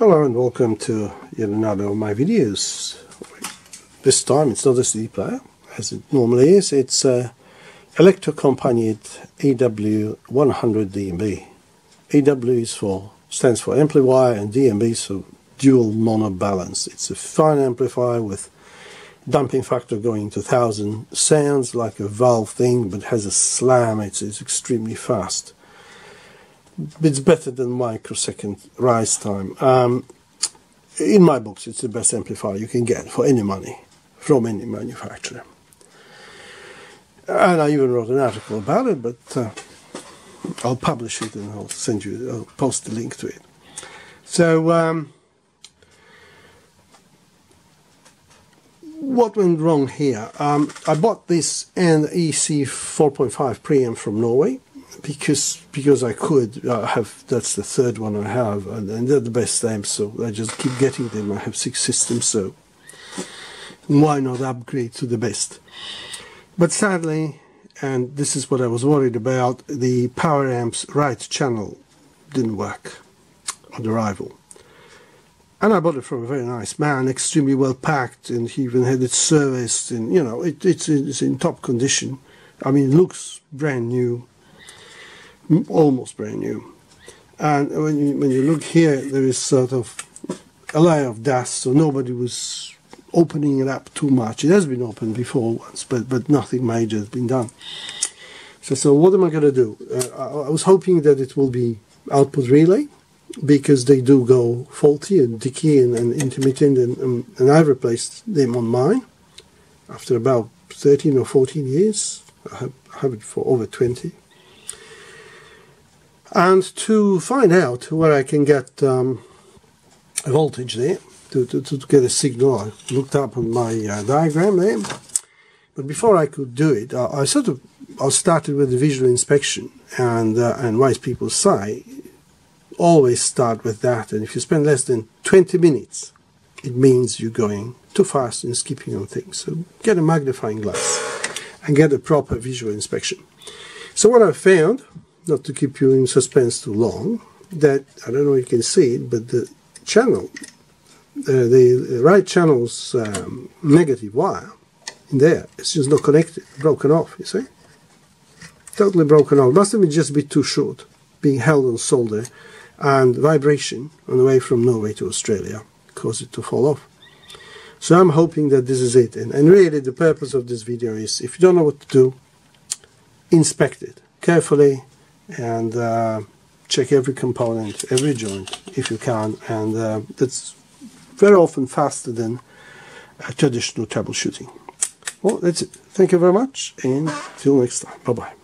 Hello and welcome to yet another of my videos. This time it's not a CD player as it normally is, it's uh, a Electrocompaniet AW100 DMB. AW is for, stands for amplifier and DMB so dual mono balance. It's a fine amplifier with damping factor going to 1000. Sounds like a valve thing but has a slam, it's, it's extremely fast it's better than microsecond rise time. Um, in my books, it's the best amplifier you can get for any money from any manufacturer. And I even wrote an article about it, but uh, I'll publish it and I'll send you, I'll post the link to it. So, um, what went wrong here? Um, I bought this NEC 4.5 preamp from Norway because because I could. I have that's the third one I have, and, and they're the best amps. So I just keep getting them. I have six systems, so why not upgrade to the best? But sadly, and this is what I was worried about, the power amps right channel didn't work on arrival. And I bought it from a very nice man, extremely well packed, and he even had it serviced, and you know, it, it's, it's in top condition. I mean, it looks brand new almost brand new. And when you, when you look here, there is sort of a layer of dust, so nobody was opening it up too much. It has been opened before once, but, but nothing major has been done. So, so what am I going to do? Uh, I, I, was hoping that it will be output relay, because they do go faulty and dicky and, and intermittent, and, and, and I've replaced them on mine after about 13 or 14 years. I have, I have it for over 20 and to find out where I can get um, a voltage there to, to, to, get a signal I looked up on my uh, diagram there. But before I could do it I, I sort of I started with the visual inspection and uh, and wise people say always start with that and if you spend less than 20 minutes it means you're going too fast and skipping on things. So get a magnifying glass and get a proper visual inspection. So what I found not to keep you in suspense too long, that I don't know if you can see it, but the channel, uh, the right channel's um, negative wire in there, it's just not connected, broken off, you see? Totally broken off. Must have been just a bit too short, being held on solder, and vibration on the way from Norway to Australia caused it to fall off. So I'm hoping that this is it. And, and really the purpose of this video is, if you don't know what to do, inspect it carefully, and uh, check every component, every joint if you can and uh, that's very often faster than traditional troubleshooting. Well, that's it. Thank you very much and till next time. Bye-bye.